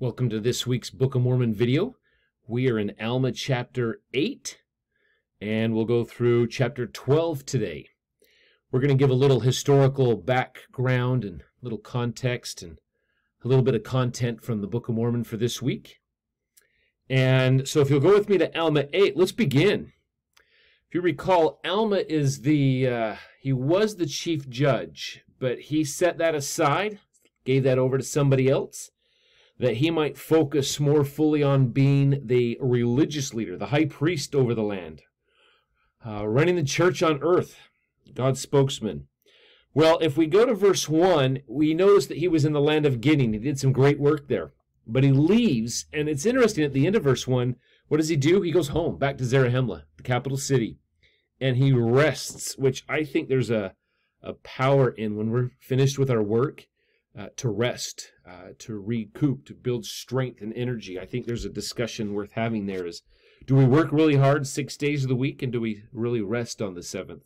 Welcome to this week's Book of Mormon video. We are in Alma chapter 8, and we'll go through chapter 12 today. We're going to give a little historical background and a little context and a little bit of content from the Book of Mormon for this week. And so if you'll go with me to Alma 8, let's begin. If you recall, Alma is the, uh, he was the chief judge, but he set that aside, gave that over to somebody else that he might focus more fully on being the religious leader, the high priest over the land, uh, running the church on earth, God's spokesman. Well, if we go to verse 1, we notice that he was in the land of Gideon. He did some great work there. But he leaves, and it's interesting at the end of verse 1, what does he do? He goes home, back to Zarahemla, the capital city, and he rests, which I think there's a, a power in when we're finished with our work uh, to rest, uh, to recoup, to build strength and energy. I think there's a discussion worth having there is do we work really hard six days of the week and do we really rest on the seventh?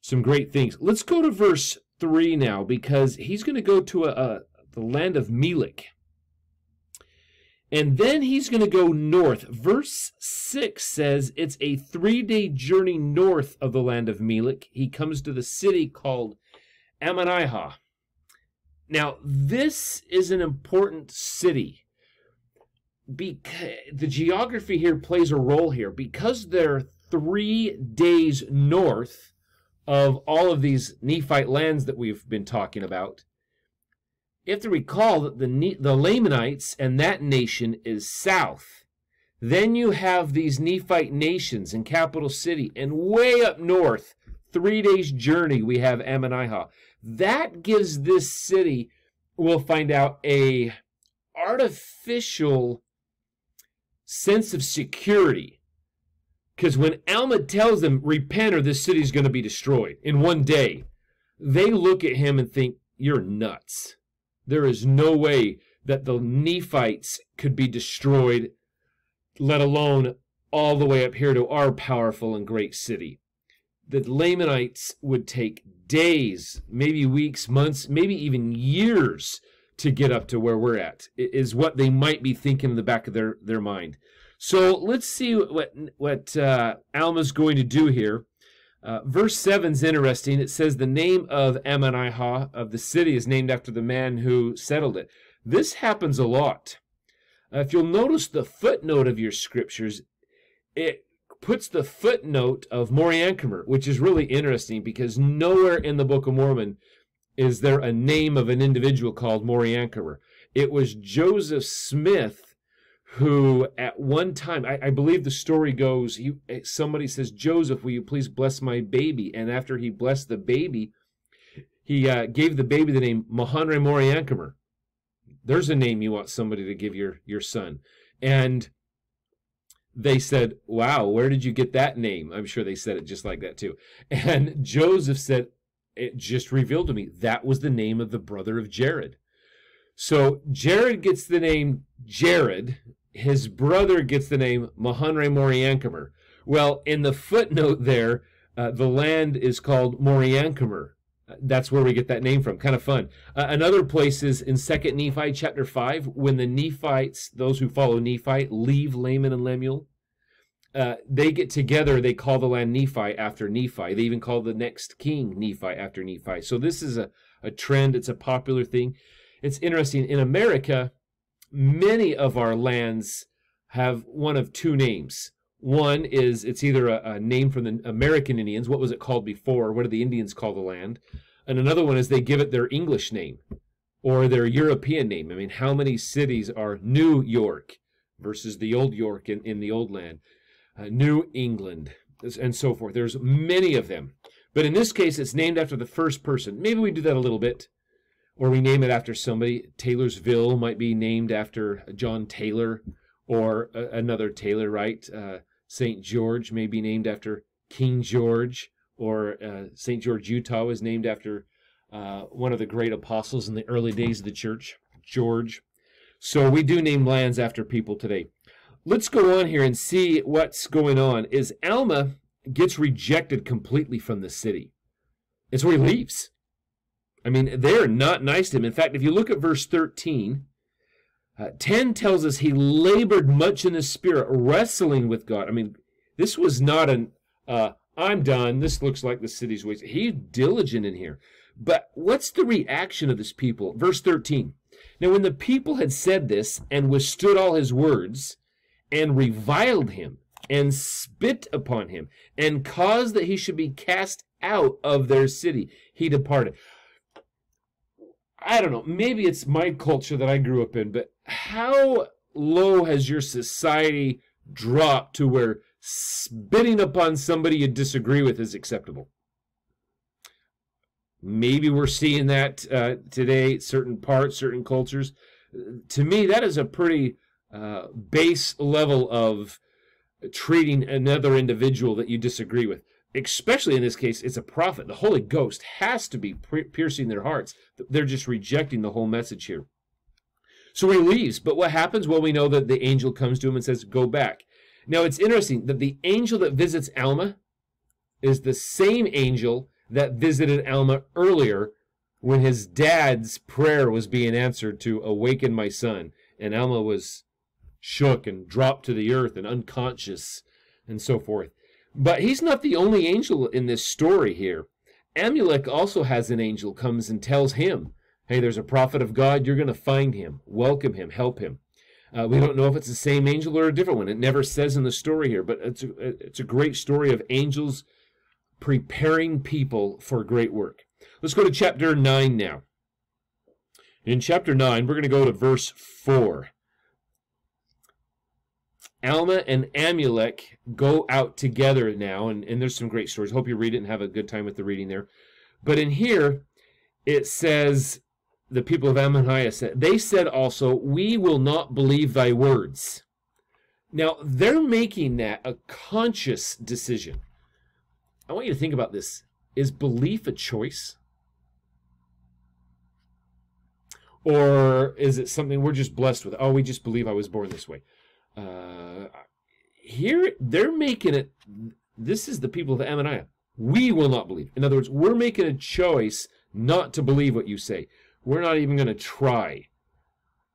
Some great things. Let's go to verse 3 now because he's going to go to a, a, the land of Melek. And then he's going to go north. Verse 6 says it's a three day journey north of the land of Melek. He comes to the city called Ammonihah. Now, this is an important city. Because the geography here plays a role here because they're three days north of all of these Nephite lands that we've been talking about. You have to recall that the, the Lamanites and that nation is south. Then you have these Nephite nations in capital city, and way up north, three days journey, we have Ammonihah. That gives this city, we'll find out, a artificial sense of security. Because when Alma tells them, repent or this city's going to be destroyed in one day, they look at him and think, you're nuts. There is no way that the Nephites could be destroyed, let alone all the way up here to our powerful and great city. The Lamanites would take days, maybe weeks, months, maybe even years to get up to where we're at, is what they might be thinking in the back of their, their mind. So let's see what, what uh, Alma's going to do here. Uh, verse 7 is interesting. It says the name of Ammonihah, of the city, is named after the man who settled it. This happens a lot. Uh, if you'll notice the footnote of your scriptures, it puts the footnote of Moriancumer, which is really interesting because nowhere in the Book of Mormon is there a name of an individual called Moriancumer. It was Joseph Smith who, at one time, I, I believe the story goes, he, somebody says, Joseph, will you please bless my baby? And after he blessed the baby, he uh, gave the baby the name Mahonri Moriancumer. There's a name you want somebody to give your, your son. And they said, Wow, where did you get that name? I'm sure they said it just like that too. And Joseph said, It just revealed to me that was the name of the brother of Jared. So Jared gets the name Jared. His brother gets the name Mahonri Moriancumer. Well, in the footnote there, uh, the land is called Moriancumer. That's where we get that name from. Kind of fun. Uh, another place is in Second Nephi chapter five, when the Nephites, those who follow Nephi, leave Laman and Lemuel. Uh, they get together. They call the land Nephi after Nephi. They even call the next king Nephi after Nephi. So this is a, a trend. It's a popular thing. It's interesting. In America, many of our lands have one of two names. One is it's either a, a, name from the American Indians. What was it called before? What did the Indians call the land? And another one is they give it their English name or their European name. I mean, how many cities are New York versus the old York in, in the old land? Uh, New England and so forth. There's many of them. But in this case, it's named after the first person. Maybe we do that a little bit. Or we name it after somebody. Taylorsville might be named after John Taylor or uh, another Taylor, right? Uh, St. George may be named after King George, or uh, St. George, Utah was named after uh, one of the great apostles in the early days of the church, George. So we do name lands after people today. Let's go on here and see what's going on. Is Alma gets rejected completely from the city. It's where he leaves. I mean, they're not nice to him. In fact, if you look at verse 13, Uh, 10 tells us he labored much in the spirit, wrestling with God. I mean, this was not an, uh, I'm done. This looks like the city's waste. He's diligent in here. But what's the reaction of this people? Verse 13. Now, when the people had said this and withstood all his words and reviled him and spit upon him and caused that he should be cast out of their city, he departed. I don't know, maybe it's my culture that I grew up in, but how low has your society dropped to where spitting upon somebody you disagree with is acceptable? Maybe we're seeing that uh, today, certain parts, certain cultures. To me, that is a pretty uh, base level of treating another individual that you disagree with. Especially in this case, it's a prophet. The Holy Ghost has to be piercing their hearts. They're just rejecting the whole message here. So he leaves. But what happens? Well, we know that the angel comes to him and says, Go back. Now, it's interesting that the angel that visits Alma is the same angel that visited Alma earlier when his dad's prayer was being answered to awaken my son. And Alma was shook and dropped to the earth and unconscious and so forth. But he's not the only angel in this story here. Amulek also has an angel comes and tells him, hey, there's a prophet of God, you're going to find him, welcome him, help him. Uh, we don't know if it's the same angel or a different one. It never says in the story here, but it's a, it's a great story of angels preparing people for great work. Let's go to chapter 9 now. In chapter 9, we're going to go to verse 4. Alma and Amulek go out together now, and, and there's some great stories. Hope you read it and have a good time with the reading there. But in here, it says, the people of Ammonihah said, they said also, we will not believe thy words. Now, they're making that a conscious decision. I want you to think about this. Is belief a choice? Or is it something we're just blessed with? Oh, we just believe I was born this way. Uh, here, they're making it. This is the people of Ammonihah. We will not believe. In other words, we're making a choice not to believe what you say. We're not even going to try.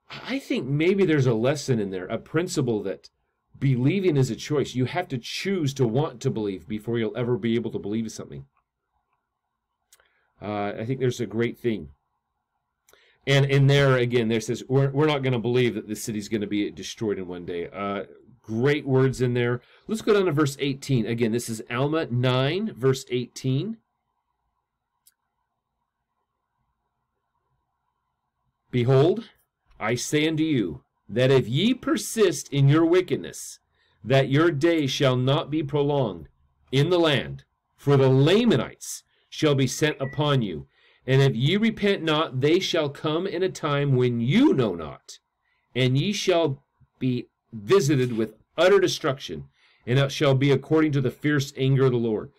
I think maybe there's a lesson in there, a principle that believing is a choice. You have to choose to want to believe before you'll ever be able to believe something. Uh, I think there's a great thing. And in there, again, there says, we're, we're not going to believe that the city's going to be destroyed in one day. Uh, great words in there. Let's go down to verse 18. Again, this is Alma 9, verse 18. Behold, I say unto you, that if ye persist in your wickedness, that your day shall not be prolonged in the land, for the Lamanites shall be sent upon you. And if ye repent not, they shall come in a time when you know not, and ye shall be visited with utter destruction, and it shall be according to the fierce anger of the Lord.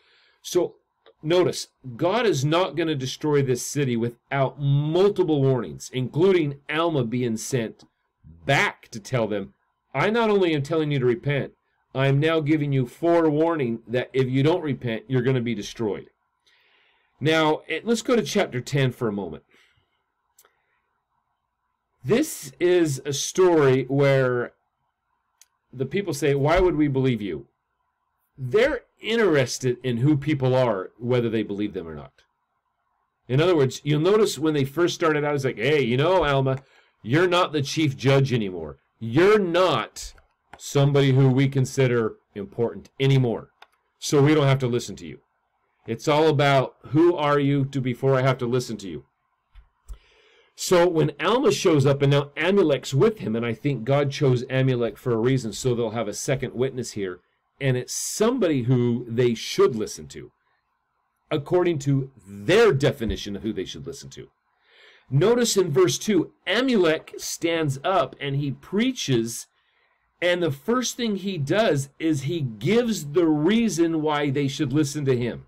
So notice, God is not going to destroy this city without multiple warnings, including Alma being sent back to tell them, I not only am telling you to repent, I'm now giving you forewarning that if you don't repent, you're going to be destroyed. Now, eh, let's go to chapter 10 for a moment. This is a story where the people say, Why would we believe you? They're interested in who people are, whether they believe them or not. In other words, you'll notice when they first started out, it's like, Hey, you know, Alma, you're not the chief judge anymore. You're not somebody who we consider important anymore. So we don't have to listen to you. It's all about who are you to before I have to listen to you. So when Alma shows up, and now Amulek's with him, and I think God chose Amulek for a reason, so they'll have a second witness here, and it's somebody who they should listen to, according to their definition of who they should listen to. Notice in verse 2, Amulek stands up and he preaches, and the first thing he does is he gives the reason why they should listen to him.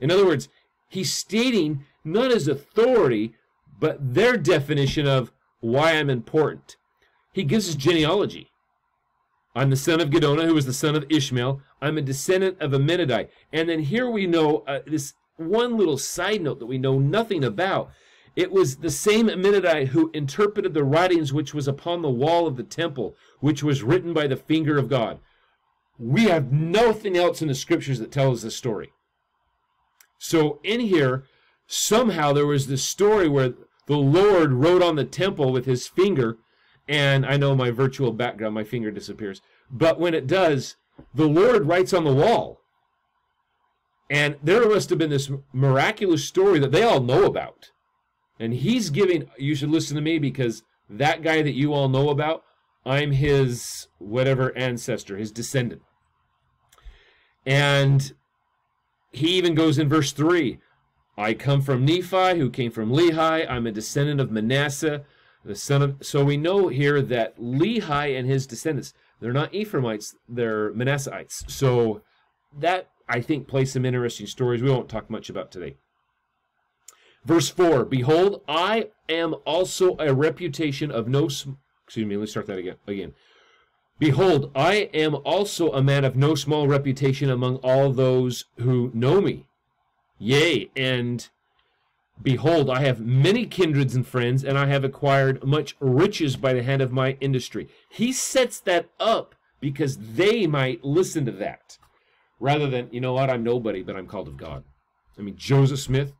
In other words, he's stating not his authority, but their definition of why I'm important. He gives his genealogy. I'm the son of Giddonah, who was the son of Ishmael. I'm a descendant of Aminadab. And then here we know uh, this one little side note that we know nothing about It was the same Aminadab who interpreted the writings which was upon the wall of the temple, which was written by the finger of God. We have nothing else in the scriptures that tells this story. So in here, somehow there was this story where the Lord wrote on the temple with his finger, and I know my virtual background, my finger disappears. But when it does, the Lord writes on the wall. And there must have been this miraculous story that they all know about. And he's giving, you should listen to me because that guy that you all know about, I'm his whatever ancestor, his descendant. And he even goes in verse 3 I come from Nephi, who came from Lehi. I'm a descendant of Manasseh, the son of. So we know here that Lehi and his descendants, they're not Ephraimites, they're Manasseites. So that, I think, plays some interesting stories we won't talk much about today. Verse 4 Behold, I am also a reputation of no. Excuse me, let's start that again. again. Behold, I am also a man of no small reputation among all those who know me. Yea, and behold, I have many kindreds and friends, and I have acquired much riches by the hand of my industry. He sets that up because they might listen to that rather than, you know what, I'm nobody, but I'm called of God. I mean, Joseph Smith,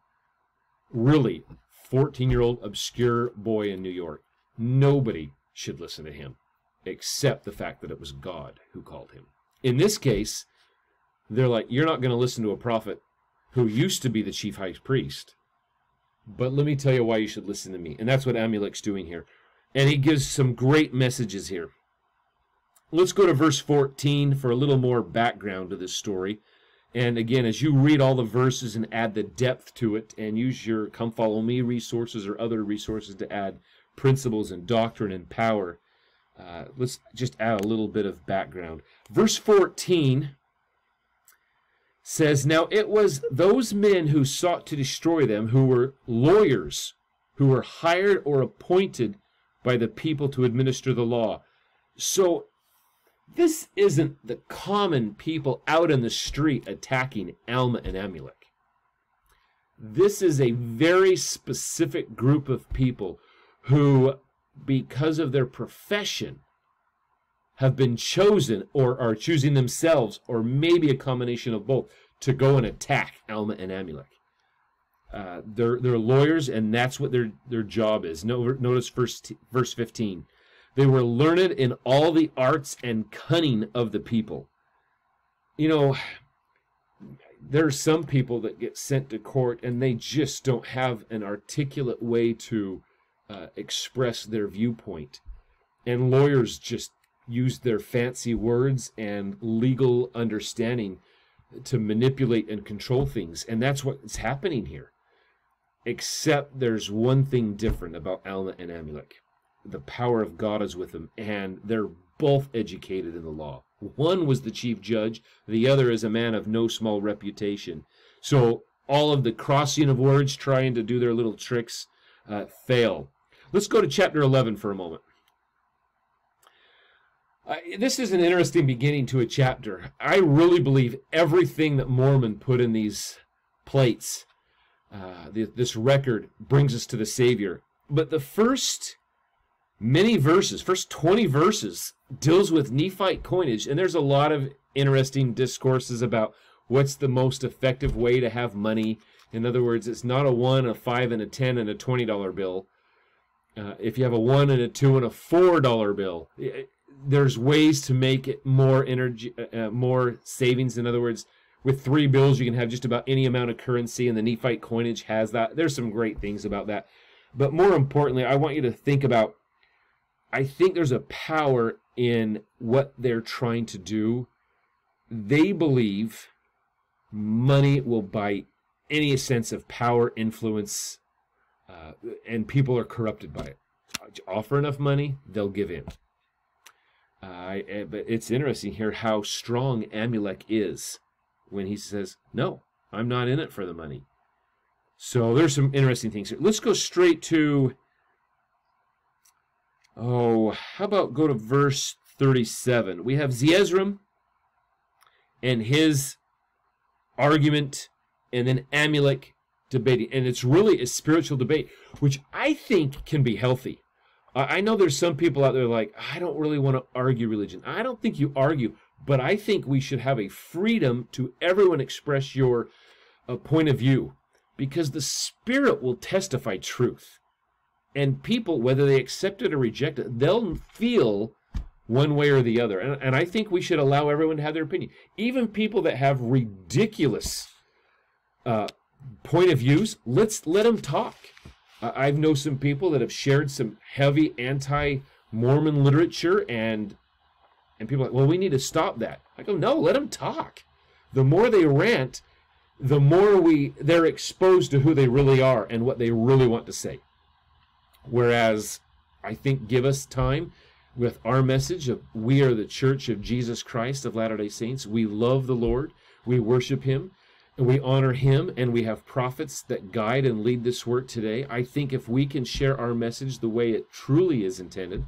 really 14 year old obscure boy in New York. Nobody should listen to him except the fact that it was God who called him. In this case, they're like, You're not going to listen to a prophet who used to be the chief high priest. But let me tell you why you should listen to me. And that's what Amulek's doing here. And he gives some great messages here. Let's go to verse 14 for a little more background to this story. And again, as you read all the verses and add the depth to it, and use your Come Follow Me resources or other resources to add principles and doctrine and power, uh, let's just add a little bit of background. Verse 14 says, Now it was those men who sought to destroy them who were lawyers, who were hired or appointed by the people to administer the law. So this isn't the common people out in the street attacking Alma and Amulek. This is a very specific group of people who because of their profession, have been chosen or are choosing themselves, or maybe a combination of both, to go and attack Alma and Amulek. Uh, they're they're lawyers, and that's what their their job is. notice verse verse fifteen. They were learned in all the arts and cunning of the people. You know, there are some people that get sent to court, and they just don't have an articulate way to uh, express their viewpoint. And lawyers just use their fancy words and legal understanding to manipulate and control things. And that's what's happening here. Except there's one thing different about Alma and Amulek. The power of God is with them, and they're both educated in the law. One was the chief judge, the other is a man of no small reputation. So all of the crossing of words, trying to do their little tricks, uh, fail Let's go to chapter 11 for a moment. Uh, this is an interesting beginning to a chapter. I really believe everything that Mormon put in these plates, uh, the, this record, brings us to the Savior. But the first many verses, first 20 verses, deals with Nephite coinage. And there's a lot of interesting discourses about what's the most effective way to have money. In other words, it's not a 1, a 5, and a 10, and a $20 bill. Uh, if you have a one and a two and a four dollar bill, there's ways to make it more energy, uh, uh, more savings. In other words, with three bills, you can have just about any amount of currency, and the Nephite coinage has that. There's some great things about that. But more importantly, I want you to think about I think there's a power in what they're trying to do. They believe money will buy any sense of power, influence, uh, and people are corrupted by it. Offer enough money, they'll give in. Uh, but it's interesting here how strong Amulek is when he says, "No, I'm not in it for the money." So there's some interesting things here. Let's go straight to. Oh, how about go to verse 37? We have Zeezrom and his argument, and then Amulek debating, and it's really a spiritual debate, which I think can be healthy. I know there's some people out there like, I don't really want to argue religion. I don't think you argue, but I think we should have a freedom to everyone express your uh, point of view because the Spirit will testify truth. And people, whether they accept it or reject it, they'll feel one way or the other. And, and I think we should allow everyone to have their opinion. Even people that have ridiculous uh, point of views, let's let them talk. I've know some people that have shared some heavy anti-Mormon literature, and and people are like, well, we need to stop that. I go, no, let them talk. The more they rant, the more we they're exposed to who they really are and what they really want to say. Whereas I think give us time with our message of we are the church of Jesus Christ of Latter-day Saints. We love the Lord. We worship him and we honor him and we have prophets that guide and lead this work today. I think if we can share our message the way it truly is intended,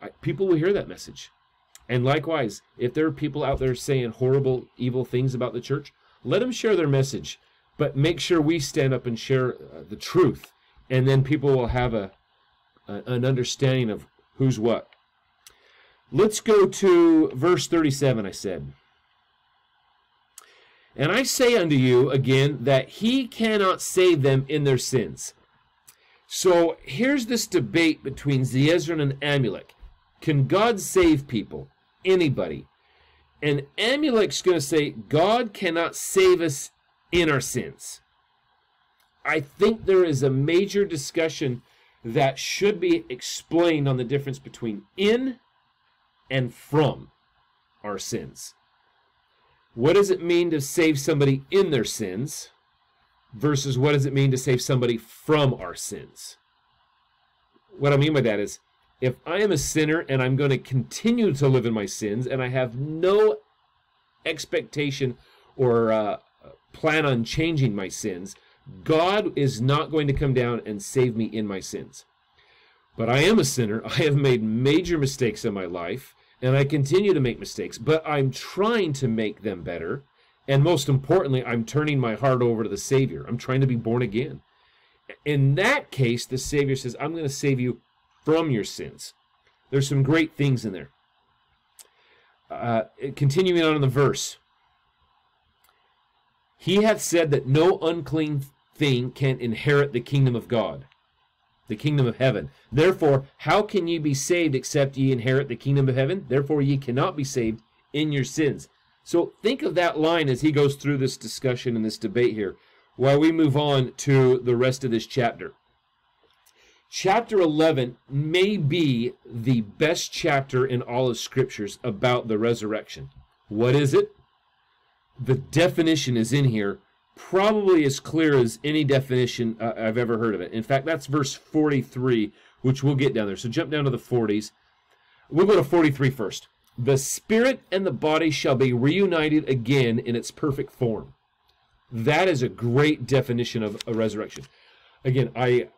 I, people will hear that message. And likewise, if there are people out there saying horrible, evil things about the church, let them share their message, but make sure we stand up and share uh, the truth, and then people will have a, a an understanding of who's what. Let's go to verse 37, I said. And I say unto you again that he cannot save them in their sins. So here's this debate between Zeezrom and Amulek. Can God save people? Anybody? And Amulek's going to say, God cannot save us in our sins. I think there is a major discussion that should be explained on the difference between in and from our sins. What does it mean to save somebody in their sins versus what does it mean to save somebody from our sins? What I mean by that is if I am a sinner and I'm going to continue to live in my sins and I have no expectation or uh, plan on changing my sins, God is not going to come down and save me in my sins. But I am a sinner. I have made major mistakes in my life and I continue to make mistakes, but I'm trying to make them better. And most importantly, I'm turning my heart over to the Savior. I'm trying to be born again. In that case, the Savior says, I'm going to save you from your sins. There's some great things in there. Uh, continuing on in the verse, He hath said that no unclean thing can inherit the kingdom of God the kingdom of heaven. Therefore, how can ye be saved except ye inherit the kingdom of heaven? Therefore, ye cannot be saved in your sins. So think of that line as he goes through this discussion and this debate here, while we move on to the rest of this chapter. Chapter 11 may be the best chapter in all of scriptures about the resurrection. What is it? The definition is in here probably as clear as any definition uh, I've ever heard of it. In fact, that's verse 43, which we'll get down there. So jump down to the 40s. We'll go to 43 first. The spirit and the body shall be reunited again in its perfect form. That is a great definition of a resurrection. Again, I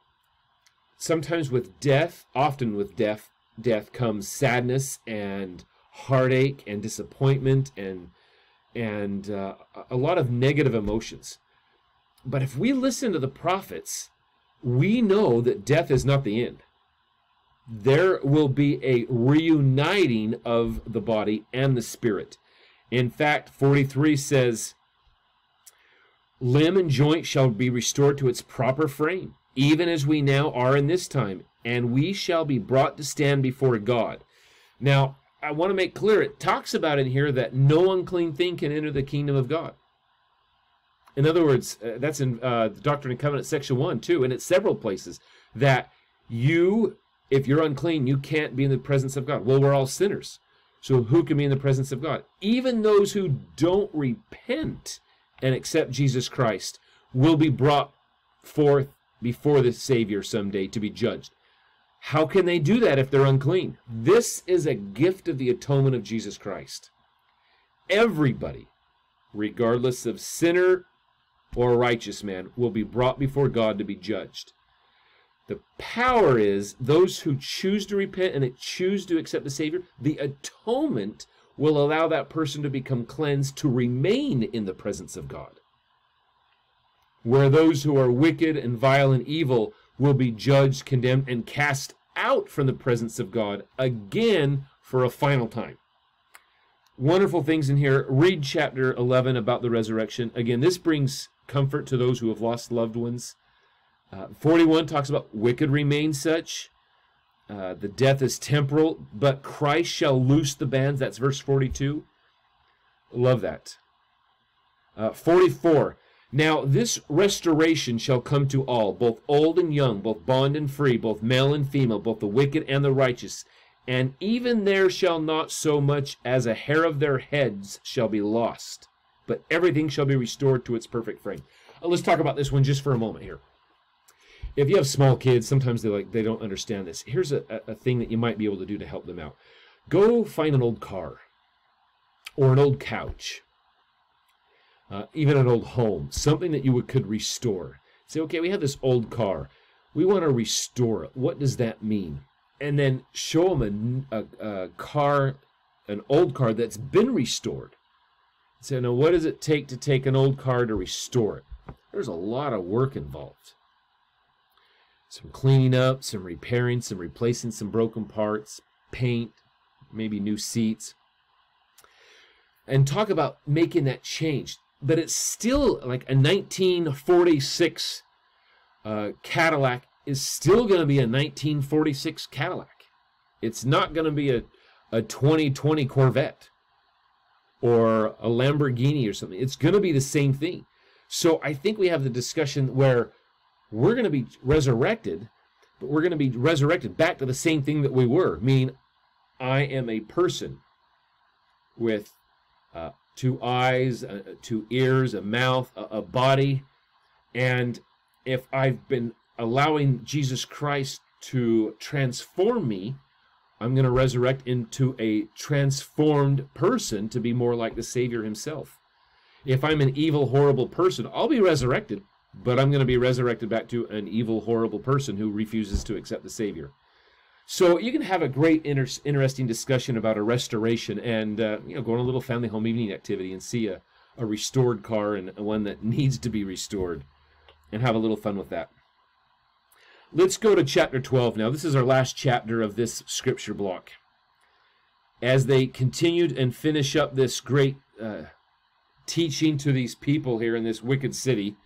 sometimes with death, often with death, death comes sadness and heartache and disappointment and and uh, a lot of negative emotions. But if we listen to the prophets, we know that death is not the end. There will be a reuniting of the body and the spirit. In fact, 43 says, Limb and joint shall be restored to its proper frame, even as we now are in this time, and we shall be brought to stand before God. Now, I want to make clear it talks about in here that no unclean thing can enter the kingdom of God. In other words, uh, that's in uh, the Doctrine and Covenant section 1 too, and it's several places that you, if you're unclean, you can't be in the presence of God. Well, we're all sinners. So who can be in the presence of God? Even those who don't repent and accept Jesus Christ will be brought forth before the Savior someday to be judged. How can they do that if they're unclean? This is a gift of the atonement of Jesus Christ. Everybody, regardless of sinner or righteous man, will be brought before God to be judged. The power is those who choose to repent and choose to accept the Savior, the atonement will allow that person to become cleansed to remain in the presence of God. where those who are wicked and vile and evil will be judged, condemned, and cast out from the presence of God again for a final time. Wonderful things in here. Read chapter 11 about the resurrection. Again, this brings comfort to those who have lost loved ones. Uh, 41 talks about wicked remain such. Uh, the death is temporal, but Christ shall loose the bands. That's verse 42. Love that. Uh, 44. Now this restoration shall come to all, both old and young, both bond and free, both male and female, both the wicked and the righteous. And even there shall not so much as a hair of their heads shall be lost, but everything shall be restored to its perfect frame. Uh, let's talk about this one just for a moment here. If you have small kids, sometimes they like they don't understand this. Here's a, a thing that you might be able to do to help them out. Go find an old car or an old couch uh, even an old home, something that you would, could restore. Say, okay, we have this old car. We want to restore it. What does that mean? And then show them a, a, a car, an old car that's been restored. Say, now what does it take to take an old car to restore it? There's a lot of work involved. Some cleaning up, some repairing, some replacing some broken parts, paint, maybe new seats. And talk about making that change but it's still like a 1946 uh, Cadillac is still going to be a 1946 Cadillac. It's not going to be a, a 2020 Corvette or a Lamborghini or something. It's going to be the same thing. So I think we have the discussion where we're going to be resurrected, but we're going to be resurrected back to the same thing that we were, meaning I am a person with uh, two eyes, uh, two ears, a mouth, a, a body. And if I've been allowing Jesus Christ to transform me, I'm going to resurrect into a transformed person to be more like the Savior himself. If I'm an evil, horrible person, I'll be resurrected, but I'm going to be resurrected back to an evil, horrible person who refuses to accept the Savior. So you can have a great inter- interesting discussion about a restoration and uh, you know go on a little family home evening activity and see a, a restored car and one that needs to be restored and have a little fun with that. Let's go to chapter 12 now. This is our last chapter of this scripture block. As they continued and finish up this great uh, teaching to these people here in this wicked city,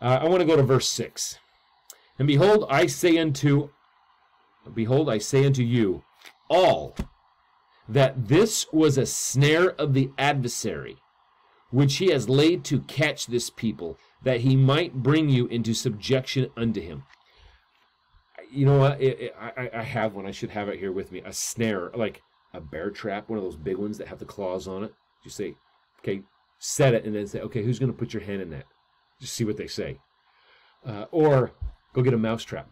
uh, I want to go to verse 6. And behold, I say unto Behold, I say unto you, all, that this was a snare of the adversary, which he has laid to catch this people, that he might bring you into subjection unto him. You know what? I, I have one. I should have it here with me. A snare, like a bear trap, one of those big ones that have the claws on it. You say, okay, set it, and then say, okay, who's going to put your hand in that? Just see what they say. Uh, or go get a mouse trap.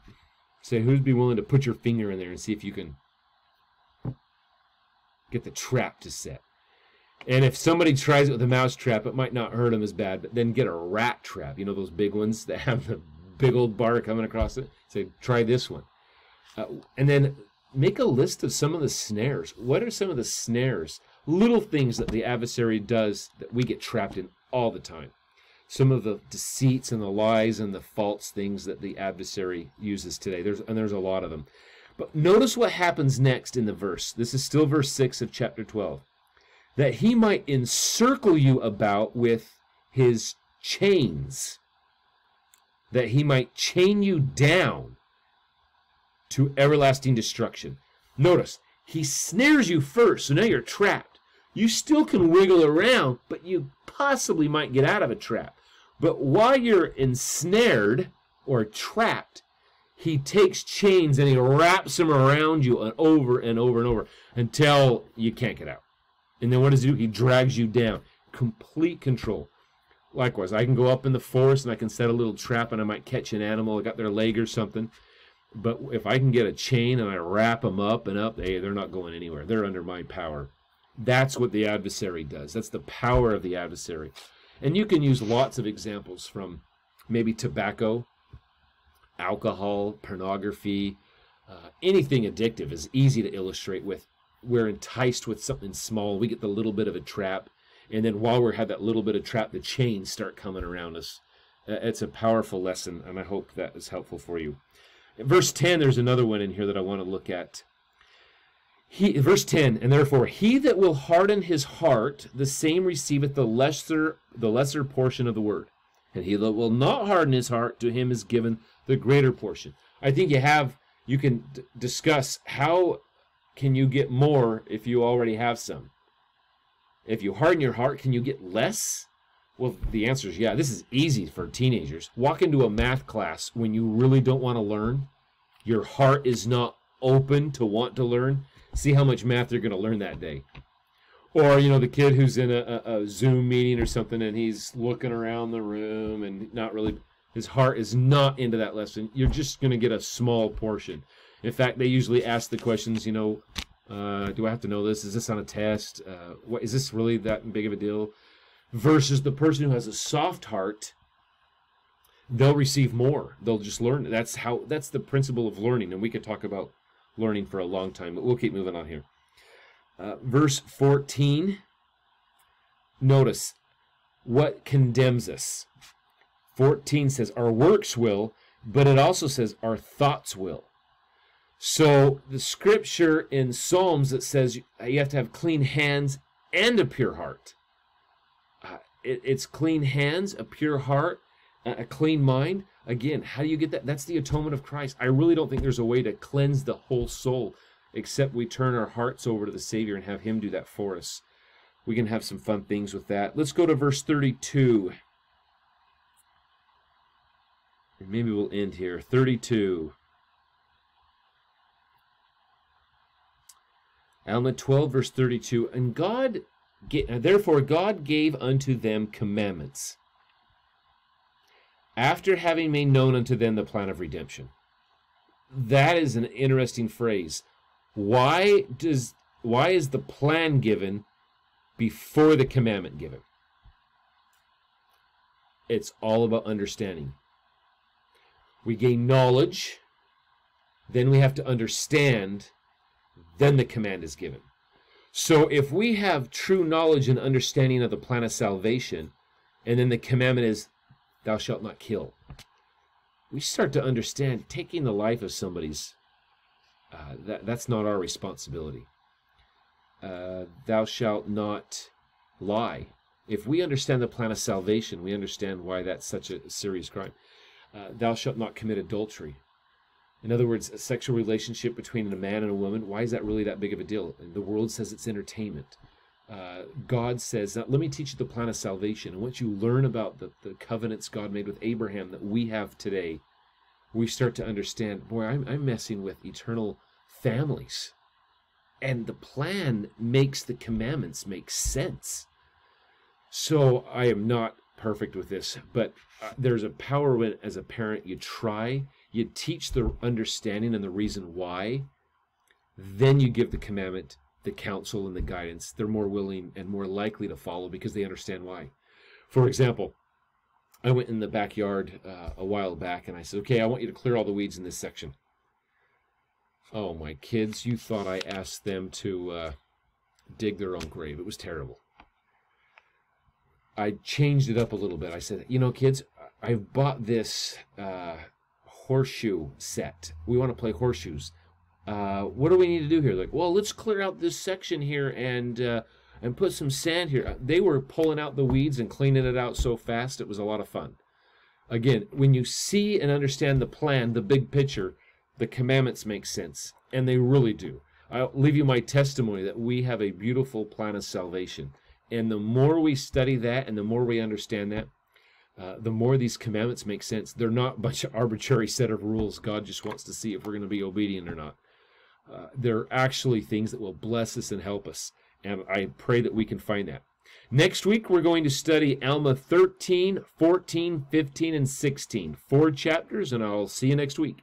Say, who'd be willing to put your finger in there and see if you can get the trap to set? And if somebody tries it with a mouse trap, it might not hurt them as bad, but then get a rat trap. You know those big ones that have the big old bar coming across it? Say, try this one. Uh, and then make a list of some of the snares. What are some of the snares? Little things that the adversary does that we get trapped in all the time some of the deceits and the lies and the false things that the adversary uses today. There's and there's a lot of them. But notice what happens next in the verse. This is still verse 6 of chapter 12. That he might encircle you about with his chains. That he might chain you down to everlasting destruction. Notice, he snares you first, so now you're trapped. You still can wiggle around, but you possibly might get out of a trap. But while you're ensnared or trapped, he takes chains and he wraps them around you and over and over and over until you can't get out. And then what does he do? He drags you down. Complete control. Likewise, I can go up in the forest and I can set a little trap and I might catch an animal. I got their leg or something. But if I can get a chain and I wrap them up and up, hey, they're not going anywhere. They're under my power. That's what the adversary does. That's the power of the adversary. And you can use lots of examples from maybe tobacco, alcohol, pornography, uh, anything addictive is easy to illustrate with. We're enticed with something small. We get the little bit of a trap. And then while we have that little bit of trap, the chains start coming around us. It's a powerful lesson, and I hope that is helpful for you. verse 10, there's another one in here that I want to look at. He, verse 10, and therefore he that will harden his heart, the same receiveth the lesser, the lesser portion of the word. And he that will not harden his heart, to him is given the greater portion. I think you have, you can discuss how can you get more if you already have some. If you harden your heart, can you get less? Well, the answer is yeah. This is easy for teenagers. Walk into a math class when you really don't want to learn. Your heart is not open to want to learn. See how much math you're going to learn that day. Or, you know, the kid who's in a, a, a Zoom meeting or something and he's looking around the room and not really, his heart is not into that lesson. You're just going to get a small portion. In fact, they usually ask the questions, you know, uh, do I have to know this? Is this on a test? Uh, what is this really that big of a deal? Versus the person who has a soft heart, they'll receive more. They'll just learn. That's how. That's the principle of learning, and we could talk about learning for a long time, but we'll keep moving on here. Uh, verse fourteen. Notice what condemns us. Fourteen says our works will, but it also says our thoughts will. So the scripture in Psalms that says you have to have clean hands and a pure heart. Uh, it, it's clean hands, a pure heart, a clean mind. Again, how do you get that? That's the atonement of Christ. I really don't think there's a way to cleanse the whole soul except we turn our hearts over to the Savior and have Him do that for us. We can have some fun things with that. Let's go to verse 32. And maybe we'll end here. 32. Alma 12, verse 32. And God, therefore, God gave unto them commandments after having made known unto them the plan of redemption. That is an interesting phrase. Why does why is the plan given before the commandment given? It's all about understanding. We gain knowledge, then we have to understand then the command is given. So if we have true knowledge and understanding of the plan of salvation, and then the commandment is, thou shalt not kill, we start to understand taking the life of somebody's, uh, that, that's not our responsibility. Uh, thou shalt not lie. If we understand the plan of salvation, we understand why that's such a serious crime. Uh, thou shalt not commit adultery. In other words, a sexual relationship between a man and a woman, why is that really that big of a deal? The world says it's entertainment. Uh, God says, let me teach you the plan of salvation. And once you learn about the, the covenants God made with Abraham that we have today, we start to understand, boy, I'm, I'm messing with eternal families. And the plan makes the commandments make sense. So I am not perfect with this, but uh, there's a power when, as a parent, you try you teach the understanding and the reason why, then you give the commandment the counsel and the guidance. They're more willing and more likely to follow because they understand why. For example, I went in the backyard uh, a while back and I said, okay, I want you to clear all the weeds in this section. Oh, my kids, you thought I asked them to uh, dig their own grave. It was terrible. I changed it up a little bit. I said, you know, kids, I've bought this uh, horseshoe set. We want to play horseshoes. Uh, what do we need to do here? Like, well, let's clear out this section here and uh, and put some sand here. They were pulling out the weeds and cleaning it out so fast. It was a lot of fun. Again, when you see and understand the plan, the big picture, the commandments make sense, and they really do. I'll leave you my testimony that we have a beautiful plan of salvation. And the more we study that and the more we understand that, uh, the more these commandments make sense. They're not a bunch of arbitrary set of rules. God just wants to see if we're going to be obedient or not. Uh, they're actually things that will bless us and help us. And I pray that we can find that. Next week, we're going to study Alma 13, 14, 15, and 16. Four chapters, and I'll see you next week.